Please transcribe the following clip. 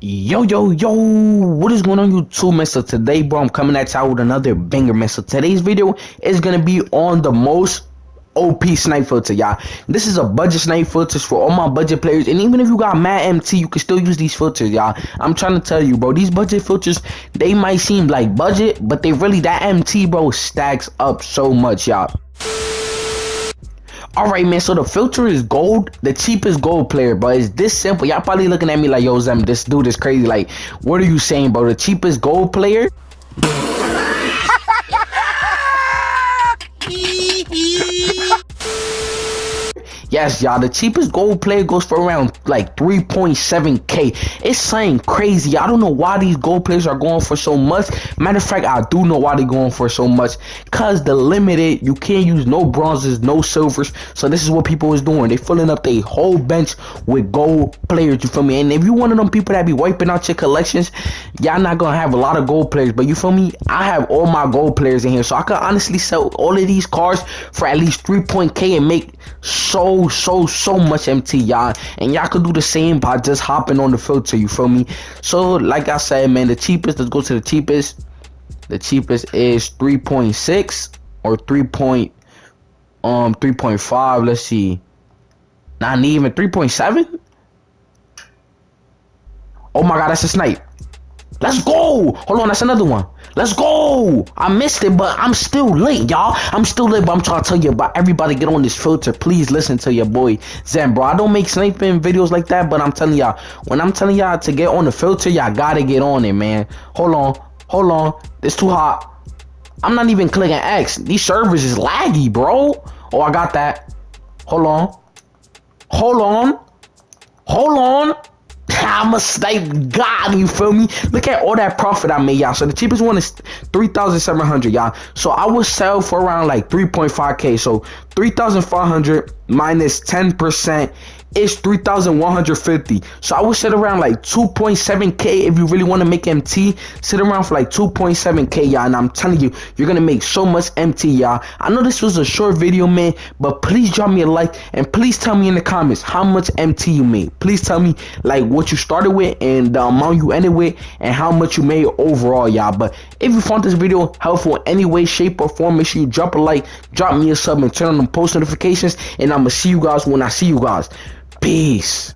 Yo, yo, yo, what is going on YouTube, man? So today, bro, I'm coming at y'all with another banger, man. So today's video is going to be on the most OP snipe filter, y'all. This is a budget snipe filters for all my budget players. And even if you got mad MT, you can still use these filters, y'all. I'm trying to tell you, bro, these budget filters, they might seem like budget, but they really, that MT, bro, stacks up so much, y'all. Alright, man, so the filter is gold, the cheapest gold player, but it's this simple. Y'all probably looking at me like, yo, Zem, this dude is crazy. Like, what are you saying, bro? The cheapest gold player? Yes, y'all, the cheapest gold player goes for around like 3.7k. It's saying crazy. I don't know why these gold players are going for so much. Matter of fact, I do know why they're going for so much. Cause the limited, you can't use no bronzes, no silvers. So this is what people is doing. They filling up their whole bench with gold players. You feel me? And if you one of them people that be wiping out your collections, y'all not gonna have a lot of gold players. But you feel me? I have all my gold players in here, so I could honestly sell all of these cards for at least 3.k and make so so so much MT y'all. And y'all could do the same by just hopping on the filter you feel me? So like I said man the cheapest let's go to the cheapest. The cheapest is 3.6 or 3. Point, um 3.5 let's see. Not even 3.7 oh my god that's a snipe let's go hold on that's another one Let's go. I missed it, but I'm still late, y'all. I'm still late, but I'm trying to tell you about everybody get on this filter. Please listen to your boy Zem, bro. I don't make sniping videos like that, but I'm telling y'all, when I'm telling y'all to get on the filter, y'all gotta get on it, man. Hold on. Hold on. It's too hot. I'm not even clicking X. These servers is laggy, bro. Oh, I got that. Hold on. Hold on. Hold on. I'm a snipe god, you feel me? Look at all that profit I made, y'all. So the cheapest one is 3,700, y'all. So I would sell for around like 3.5k. So 3,500 minus 10% is 3,150. So I would sit around like 2.7k if you really want to make MT. Sit around for like 2.7k, y'all. And I'm telling you, you're gonna make so much MT, y'all. I know this was a short video, man, but please drop me a like and please tell me in the comments how much MT you made. Please tell me like what you started with and the amount you ended with and how much you made overall, y'all. But if you found this video helpful in any way, shape, or form, make sure you drop a like, drop me a sub, and turn on the post notifications. And I'm gonna see you guys when I see you guys. Peace.